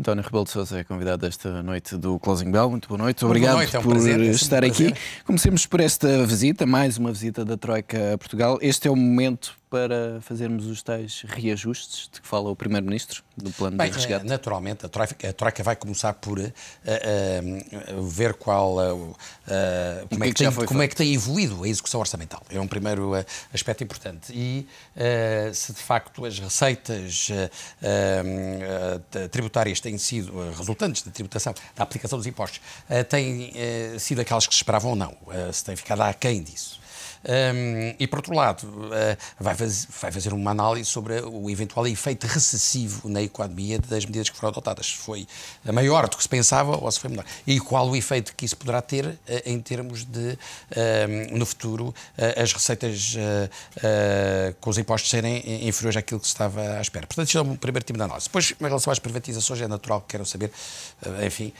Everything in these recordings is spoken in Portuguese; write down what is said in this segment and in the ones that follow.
António Rebelo de Sousa é convidado esta noite do Closing Bell. Muito boa noite. Obrigado boa noite, é um por prazer, estar é um aqui. Comecemos por esta visita, mais uma visita da Troika a Portugal. Este é o momento para fazermos os tais reajustes de que fala o Primeiro-Ministro do plano Bem, de resgate? Naturalmente, a troika, a troika vai começar por uh, uh, ver qual, uh, como, é que, que tem, como é que tem evoluído a execução orçamental. É um primeiro aspecto importante. E se de facto as receitas tributárias têm sido, resultantes da tributação, da aplicação dos impostos, têm sido aquelas que se esperavam ou não, se tem ficado aquém disso. Um, e, por outro lado, uh, vai, faz, vai, fazer uma análise sobre o eventual efeito recessivo na economia das medidas que foram adotadas. Se foi maior do que se pensava ou se foi menor. E qual o efeito que isso poderá ter uh, em termos de, no futuro, uh, as receitas com os impostos serem inferiores àquilo que se estava à espera. Portanto, isto é um primeiro tipo de análise. Depois, em relação às privatizações, é natural que queiram saber, enfim,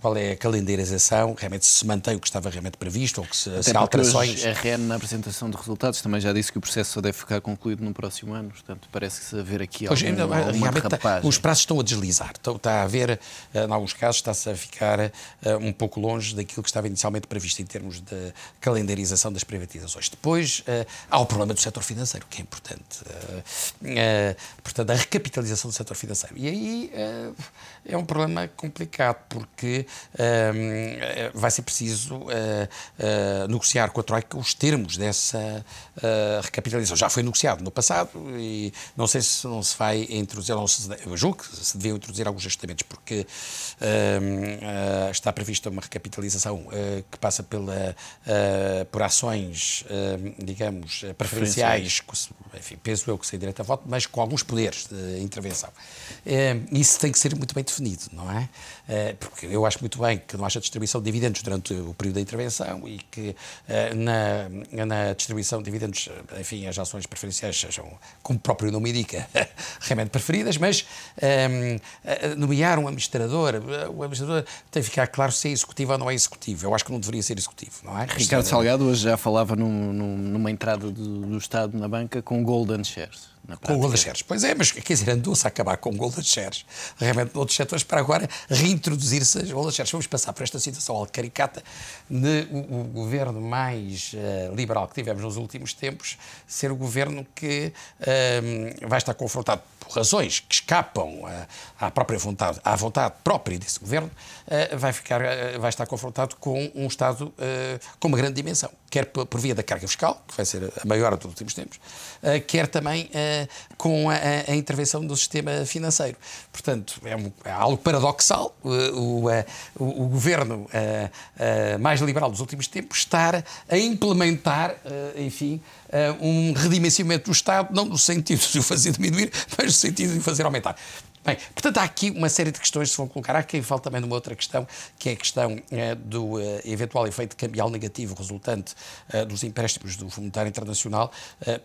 qual é a calendarização, realmente se mantém o que estava realmente previsto ou que se, se há alterações. A REN na apresentação de resultados também já disse que o processo só deve ficar concluído no próximo ano, portanto parece haver aqui pois, algum, alguma derrapagem. Os prazos estão a deslizar, está a haver, eh, em alguns casos, está-se a ficar uh, um pouco longe daquilo que estava inicialmente previsto em termos de calendarização das privatizações. Depois uh, há o problema do setor financeiro, que é importante. Uh, portanto, a recapitalização do setor financeiro. E aí é um problema complicado, porque vai ser preciso negociar com a Troika os termos termos dessa uh, recapitalização. Já foi negociado no passado e não sei se não se vai introduzir, não se, eu julgo que se deviam introduzir alguns ajustamentos, porque uh, uh, está prevista uma recapitalização que passa pela, por ações, digamos, preferenciais, enfim, penso eu que sem direito a voto, mas com alguns poderes de intervenção. isso tem que ser muito bem definido, não é? porque eu acho muito bem que não haja distribuição de dividendos durante o período da intervenção e que na, na distribuição de dividendos, enfim, as ações preferenciais sejam, como o próprio nome indica, realmente preferidas, mas um, nomear um administrador, o administrador tem que ficar claro se é executivo ou não é executivo. Eu acho que não deveria ser executivo, não é? Ricardo Salgado hoje já falava num, num, numa entrada do, do Estado na banca com golden shares com o Golden Shares. Pois é, mas quer dizer, andou-se a acabar com o Golden Shares, realmente noutros setores, para agora reintroduzir-se as Golden Shares. Vamos passar por esta situação algo caricata de o, o governo mais uh, liberal que tivemos nos últimos tempos ser o governo que uh, vai estar confrontado razões que escapam uh, à própria vontade, à vontade própria desse governo, vai, ficar, vai estar confrontado com um Estado com uma grande dimensão, quer por, via da carga fiscal, que vai ser a maior dos últimos tempos, quer também com a, intervenção do sistema financeiro. Portanto, é, é algo paradoxal o, o, o, governo mais liberal dos últimos tempos estar a implementar, enfim, um redimensionamento do Estado, não no sentido de o fazer diminuir, mas sentido o fazer aumentar. Bem, portanto, há aqui uma série de questões que se vão colocar. Há quem fale também de uma outra questão, que é a questão eh, do eh, eventual efeito cambial negativo resultante eh, dos empréstimos do Fundo Monetário Internacional,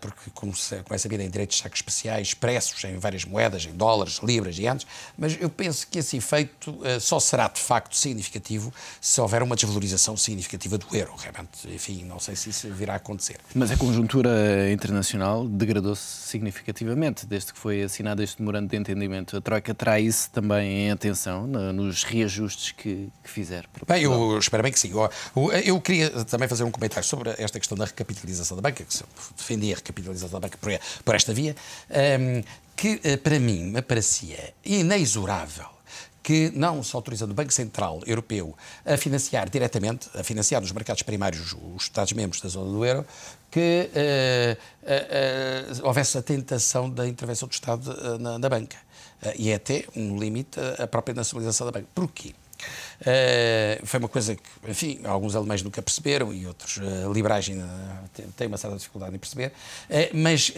porque, como, se, como é sabido, em direitos de saques especiais expressos em várias moedas, em dólares, libras e anos, mas eu penso que esse efeito só será de facto significativo se houver uma desvalorização significativa do euro. Realmente, enfim, não sei se isso virá a acontecer. Mas a conjuntura internacional degradou-se significativamente desde que foi assinado este memorando de entendimento Troika terá isso também em atenção nos reajustes que, que fizer? Bem, eu espero bem que sim. Eu, eu, queria também fazer um comentário sobre esta questão da recapitalização da banca, que defendi a recapitalização da banca por, por esta via, um, ehm, que eh, para mim me parecia inexorável que não se autorizando o Banco Central Europeu a financiar diretamente, a financiar nos mercados primários os Estados-membros da zona do euro, que uh, uh, uh, houvesse a tentação da intervenção do Estado na, na banca. Eh, e é até um limite a própria nacionalização da banca. Porquê? Uh, foi uma coisa que, enfim, alguns alemães nunca perceberam e outros uh, liberais ainda têm uma certa dificuldade em perceber, uh, mas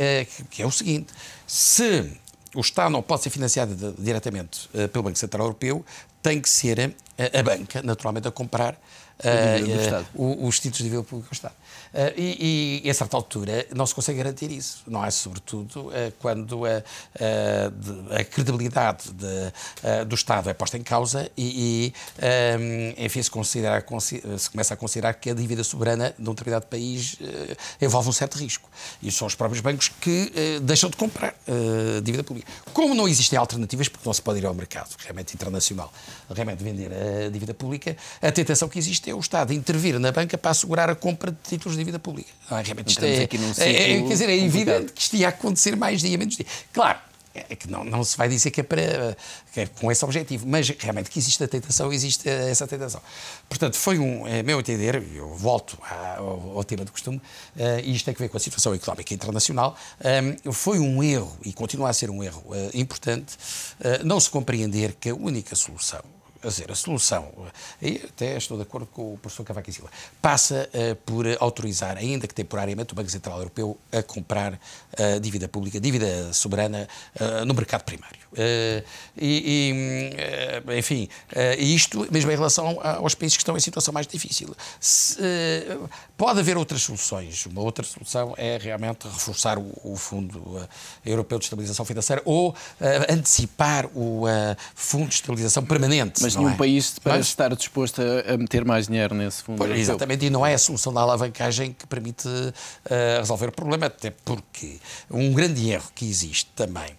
que é o seguinte: se o Estado não pode ser financiado diretamente pelo Banco Central Europeu, tem que ser a banca, naturalmente, a comprar uh, os títulos de dívida pública ao Estado. Uh, e, e, a certa altura não se consegue garantir isso, não é? Sobretudo uh, quando a, a, a credibilidade de, do Estado é posta em causa e, e enfim, se, considera, se começa a considerar que a dívida soberana de um determinado país envolve um certo risco. E são os próprios bancos que deixam de comprar dívida pública. Como não existem alternativas, porque não se pode ir ao mercado realmente internacional, realmente vender a dívida pública, a tentação que existe é o Estado intervir na banca para assegurar a compra de títulos de dívida pública. É, realmente isto é, é, é, quer dizer, é evidente que isto ia acontecer mais dia, menos dia. Claro, é que não, não se vai dizer que é, para, que é com esse objetivo, mas realmente que existe a tentação, existe essa tentação. Portanto, foi um, é meu entender, eu volto ao, ao tema do costume, uh, e isto tem a ver com a situação económica internacional, um, foi um erro, e continua a ser um erro uh, importante, uh, não se compreender que a única solução a dizer, a solução, e até estou de acordo com o professor Cavaco Silva, passa uh, por autorizar, ainda que temporariamente, o Banco Central Europeu a comprar uh, dívida pública, dívida soberana uh, no mercado primário. e, e enfim, isto mesmo em relação aos países que estão em situação mais difícil. Se, pode haver outras soluções. Uma outra solução é realmente reforçar o, o Fundo Europeu de Estabilização Financeira ou antecipar o Fundo de Estabilização Permanente. Mas nenhum é? país parece Mas, estar disposto a, a, meter mais dinheiro nesse fundo. Pois, exatamente, e não é a solução da alavancagem que permite uh, resolver o problema, até porque um grande erro que existe também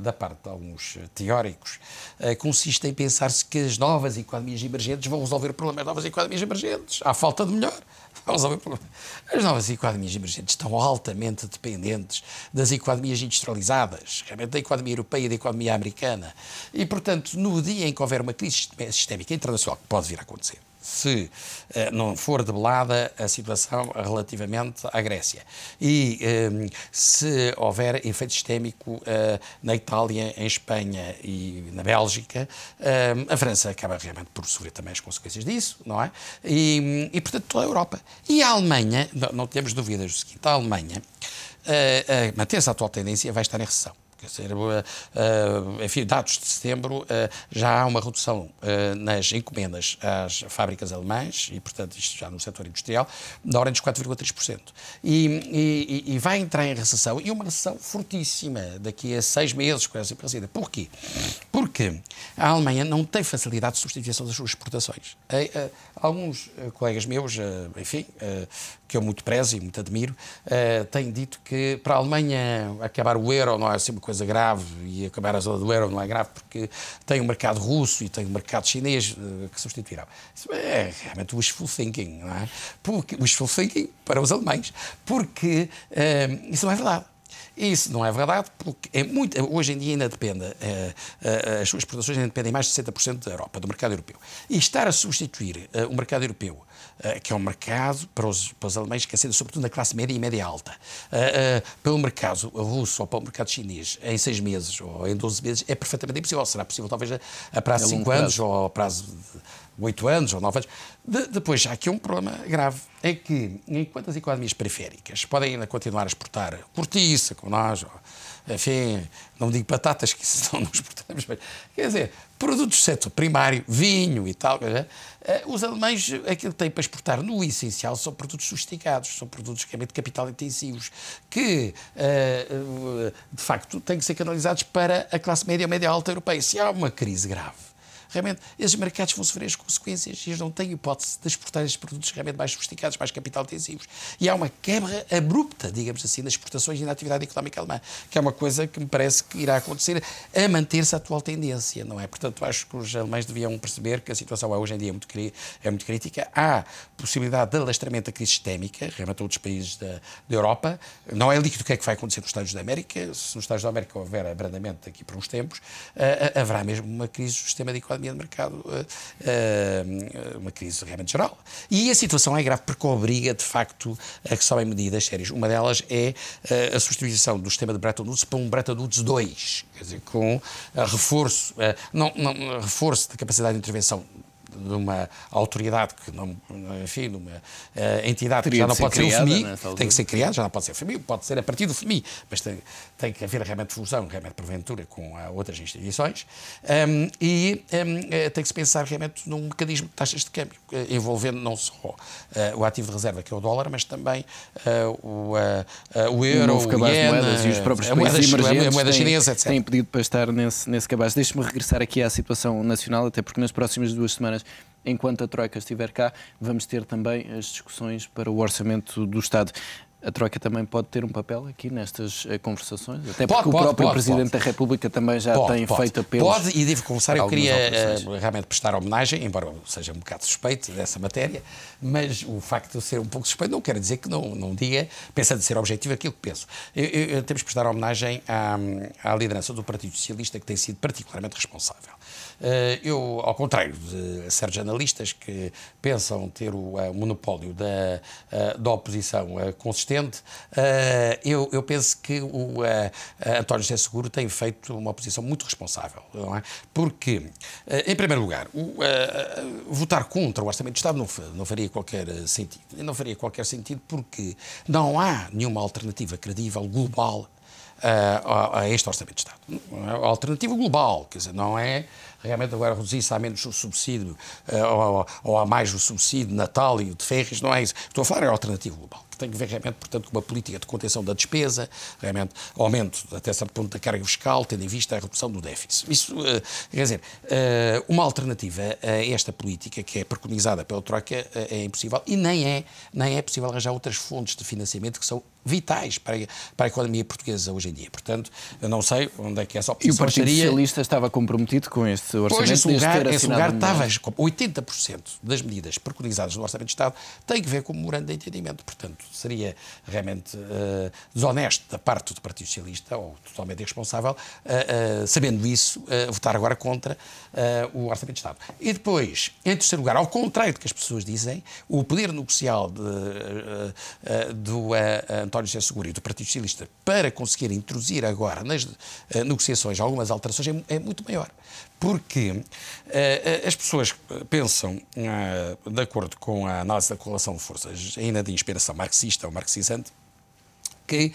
da parte de alguns teóricos, uh, consiste em pensar-se que as novas economias emergentes vão resolver o problema das novas economias emergentes. Há falta de melhor. As novas economias emergentes estão altamente dependentes das economias industrializadas, realmente da economia europeia e da economia americana. E, portanto, no dia em que houver uma crise sistémica internacional, que pode vir a acontecer, se uh, não for debelada a situação relativamente à Grécia. E ehm, se houver efeito sistémico uh, na Itália, em Espanha e na Bélgica, ehm, a França acaba realmente por sofrer também as consequências disso, não é? E, e portanto, toda a Europa. E a Alemanha, não, não temos dúvidas do seguinte, a Alemanha, uh, manter-se a atual tendência, vai estar em recessão. Quer dizer, uh, enfim, dados de setembro, uh, já há uma redução nas encomendas às fábricas alemãs, e portanto isto já no setor industrial, da ordem dos 4,3%. E, e, e, vai entrar em recessão, e uma recessão fortíssima, daqui a seis meses, quase parecida. Porquê? Porque a Alemanha não tem facilidade de substituição das suas exportações. Alguns colegas meus, enfim, que eu muito prezo e muito admiro, têm dito que para a Alemanha acabar o euro não é assim uma coisa grave e acabar a zona do euro não é grave porque tem o um mercado russo e tem o um mercado chinês que substituirão. Isso é realmente wishful thinking, não é? Porque, wishful thinking para os alemães, porque isso não é verdade. Isso não é verdade, porque é muito, hoje em dia ainda depende, uh, as suas exportações ainda dependem mais de 60% da Europa, do mercado europeu. E estar a substituir o mercado europeu eh, que é um mercado para os, para os alemães que assenta sobretudo na classe média e média alta. Pelo mercado russo ou pelo mercado chinês, em seis meses ou em 12 meses, é perfeitamente impossível. Será possível talvez a, a prazo de 5 anos ou a prazo de 8 anos ou 9 anos. De, depois, há aqui um problema grave. É que, enquanto as economias periféricas podem ainda continuar a exportar cortiça, como nós, enfim, não digo batatas, que isso não exportamos, mas, quer dizer, produtos do setor primário, vinho e tal, eh, os alemães, aquilo que têm para exportar no essencial são produtos sofisticados, são produtos de capital intensivos, que eh, de facto têm que ser canalizados para a classe média média alta europeia. Se há uma crise grave realmente esses mercados vão sofrer as consequências e eles não têm hipótese de exportar esses produtos realmente mais sofisticados, mais capital intensivos. E há uma quebra abrupta, digamos assim, das exportações e na atividade económica alemã, que é uma coisa que me parece que irá acontecer a manter-se a atual tendência, não é? Portanto, acho que os alemães deviam perceber que a situação hoje em dia é muito, é muito crítica. Há possibilidade de alastramento da crise sistémica, realmente todos os países da, da Europa. Não é líquido o que é que vai acontecer nos Estados da América. Se nos Estados da América houver abrandamento daqui por uns tempos, uh, haverá mesmo uma crise do sistema de economia economia de mercado uh, uh, uma crise realmente geral. E a situação é grave porque obriga, de facto, a que sobem medidas sérias. Uma delas é uh, a substituição do sistema de Bretton Woods para um Bretton Woods 2, quer dizer, com reforço, não, não, reforço da capacidade de intervenção de uma autoridade que não, enfim, de uma uh, entidade Teria que já não pode ser, ser o FMI, tem que ser criada, já não pode ser FMI, pode ser a partir do FMI, mas tem, tem que haver realmente fusão, realmente porventura, com uh, outras instituições, um, e um, uh, tem que se pensar realmente num mecanismo de taxas de câmbio, envolvendo não só o ativo de reserva, que é o dólar, mas também o, o euro, o, o ien, moedas, e os próprios a moeda, emergentes a moeda chinesa, etc. têm pedido para estar nesse, nesse cabaz. Deixe-me regressar aqui à situação nacional, até porque nas próximas duas semanas enquanto a Troika estiver cá, vamos ter também as discussões para o orçamento do Estado. A Troika também pode ter um papel aqui nestas eh, conversações, até porque pode, o próprio pode, Presidente pode. da República também já tem feito apelos. Pode, e devo começar, eu queria uh, realmente prestar homenagem, embora seja um bocado suspeito dessa matéria, mas o facto de eu ser um pouco suspeito não quer dizer que não, não diga, pensando ser objetivo, aquilo que penso. Eu, eu, eu temos que prestar homenagem à, à liderança do Partido Socialista, que tem sido particularmente responsável. Eh, eu, ao contrário de certos analistas que pensam ter o uh, monopólio da, uh, da oposição consistente, eu, eu, penso que o António José Seguro tem feito uma oposição muito responsável. Não é? Porque, em primeiro lugar, o, votar contra o Orçamento de Estado não, não faria qualquer sentido. Não faria qualquer sentido porque não há nenhuma alternativa credível, global, a, a este Orçamento de Estado. A alternativa global, quer dizer, não é realmente agora reduzir-se a menos o subsídio uh, ou, ou, a mais o subsídio Natal e o de férias, não é isso. Estou a falar em alternativa global, que tem que ver realmente, portanto, com uma política de contenção da despesa, realmente aumento até certo ponto da carga fiscal, tendo em vista a redução do déficit. Isso, uh, quer dizer, uh, uma alternativa a esta política que é preconizada pela Troika é impossível e nem é, nem é possível arranjar outras fontes de financiamento que são vitais para, a, para a economia portuguesa hoje em dia. Portanto, eu não sei onde é que essa opção E o Partido estaria... Socialista estava comprometido com este orçamento? Pois, esse lugar, esse lugar estava... 80% das medidas preconizadas no Orçamento de Estado têm que ver com o memorando de entendimento. Portanto, seria realmente uh, desonesto da parte do Partido Socialista, ou totalmente irresponsável, uh, uh, sabendo isso, votar agora contra o Orçamento de Estado. E depois, em terceiro lugar, ao contrário do que as pessoas dizem, o poder negocial de, do António José Seguro e do Partido Socialista para conseguir introduzir agora nas negociações algumas alterações é, é muito maior. Porque uh, as pessoas pensam, uh, de acordo com a análise da correlação de forças, ainda de inspiração marxista ou marxizante, que eh,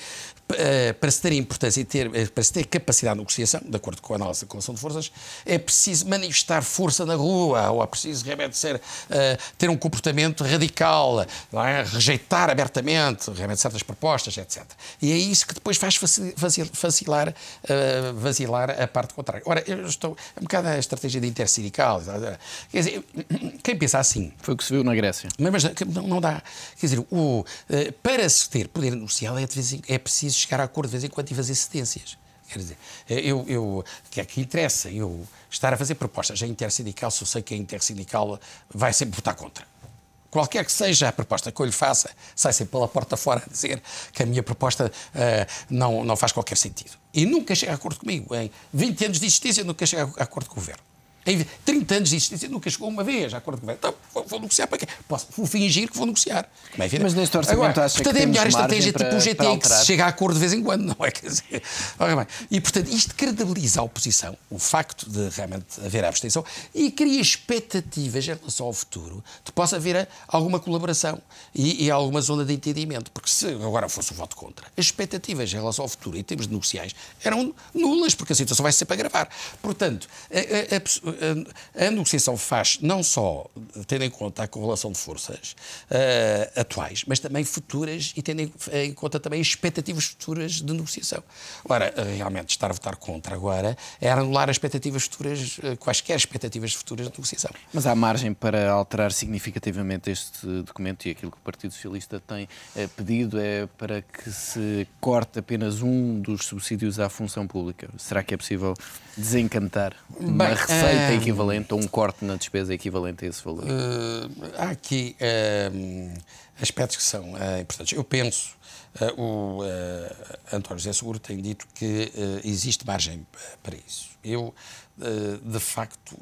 para se ter importância e ter, eh, para se ter capacidade de negociação, de acordo com a análise da correlação de forças, é preciso manifestar força na rua, ou é preciso realmente ser, uh, ter um comportamento radical, é? rejeitar abertamente realmente certas propostas, etc. E é isso que depois faz vacilar, vacilar a parte contrária. Ora, eu estou. É um bocado a estratégia de intersindical. Quer dizer, quem pensa assim. Foi o que se viu na Grécia. Mas, não, não dá. Quer dizer, o, para se ter poder negocial é, é preciso chegar a acordo de vez em quando e fazer cedências. Quer dizer, eu, eu, que é que interessa eu estar a fazer propostas a intersindical se eu sei que a intersindical vai sempre votar contra? Qualquer que seja a proposta que eu lhe faça, sai sempre pela porta fora a dizer que a minha proposta uh, não, não faz qualquer sentido. E nunca chega a acordo comigo. Em 20 anos de existência, nunca chega a acordo com o governo. Em 30 anos de existência nunca chegou uma vez a acordo de governo. Então, vou, vou, negociar para quê? Posso, vou fingir que vou negociar. Como é Mas neste orçamento Agora, acha portanto, que é a melhor estratégia tipo o GT, que se chega a acordo de vez em quando, não é? Quer dizer, e, portanto, isto credibiliza a oposição, o facto de realmente haver a abstenção, e cria expectativas em relação ao futuro de possa haver alguma colaboração e, e alguma zona de entendimento. Porque se agora fosse o voto contra, as expectativas em relação ao futuro, em termos negociais, eram nulas, porque a situação vai ser para gravar. Portanto, a, a, a, negociação faz não só tendo em conta a correlação de forças uh, atuais, mas também futuras e tendo em, em, conta também expectativas futuras de negociação. Ora, realmente estar a votar contra agora é anular as expectativas futuras, uh, quaisquer expectativas futuras de negociação. Mas há margem para alterar significativamente este documento e aquilo que o Partido Socialista tem uh, pedido é para que se corte apenas um dos subsídios à função pública. Será que é possível desencantar uma Bem, receita equivalente ou um corte na despesa equivalente a esse valor? Uh, há aqui uh, aspectos que são uh, importantes. Eu penso, o António José Seguro tem dito que existe margem para isso. Eu, de facto,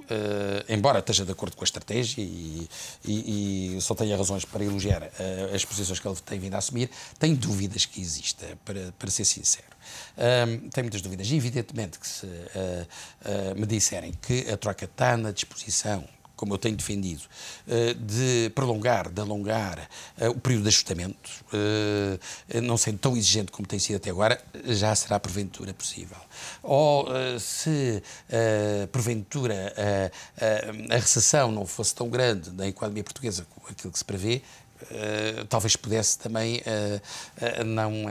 embora esteja de acordo com a estratégia e, e, e só tenha razões para elogiar as posições que ele tem vindo a assumir, tenho dúvidas que exista, para, para ser sincero. Um, tenho muitas dúvidas. Evidentemente que se me disserem que a troca está na disposição como eu tenho defendido, de prolongar, de alongar o período de ajustamento, não sendo tão exigente como tem sido até agora, já será porventura possível. Ou se porventura a recessão não fosse tão grande na economia portuguesa como aquilo que se prevê, Uh, talvez pudesse também uh, uh, não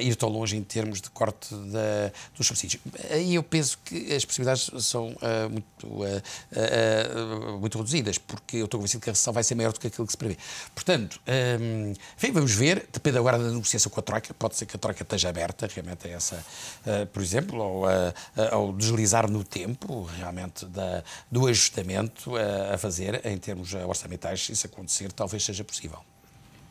ir tão longe em termos de corte da, dos subsídios. Aí eu penso que as possibilidades são muito, muito reduzidas, porque eu estou convencido que a recessão vai ser maior do que aquilo que se prevê. Portanto, um, enfim, vamos ver, depende agora da negociação com a Troika, pode ser que a Troika esteja aberta realmente a essa, por exemplo, ao, ao deslizar no tempo, realmente, da, do ajustamento a fazer em termos orçamentais, se isso acontecer, talvez seja possível.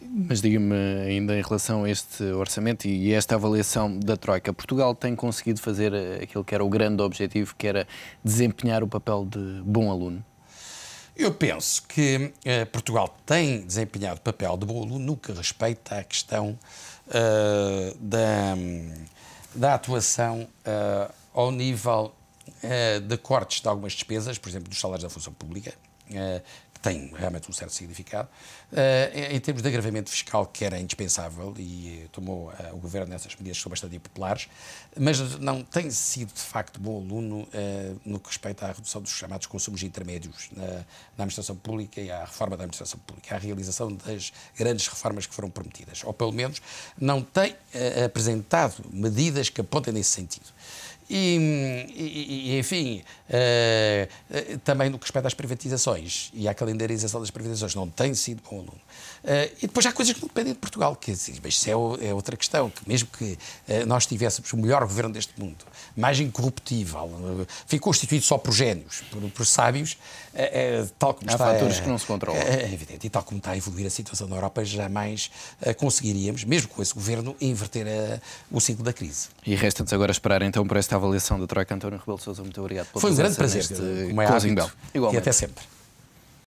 Mas diga-me ainda em relação a este orçamento e esta avaliação da Troika, Portugal tem conseguido fazer aquilo que era o grande objetivo, que era desempenhar o papel de bom aluno? Eu penso que uh, Portugal tem desempenhado o papel de bom aluno no que respeita à questão uh, da, da atuação uh, ao nível de cortes de algumas despesas, por exemplo, dos salários da função pública, tem realmente um certo significado. Uh, em termos de agravamento fiscal, que era indispensável e tomou uh, o governo nessas medidas que são bastante impopulares, mas não tem sido de facto bom aluno uh, no que respeita à redução dos chamados consumos intermédios na, na, administração pública e à reforma da administração pública, à realização das grandes reformas que foram prometidas, ou pelo menos não tem apresentado medidas que apontem nesse sentido. E, e, enfim, uh, também no que respeita às privatizações e à calendarização das privatizações, não tem sido bom aluno. Uh, e depois há coisas que não dependem de Portugal, que mas isso é, é, outra questão, que mesmo que uh, nós tivéssemos o melhor governo deste mundo, mais incorruptível, uh, ficou constituído só por génios, por, por sábios, tal como há está... Há fatores que não se controlam. É, é, evidente, e tal como está a evoluir a situação na Europa, jamais conseguiríamos, mesmo com esse governo, inverter o ciclo da crise. E resta-nos agora esperar então por esta avaliação da Troika António Rebelo de Sousa. Muito obrigado pela Foi um grande prazer, como é hábito, e até sempre.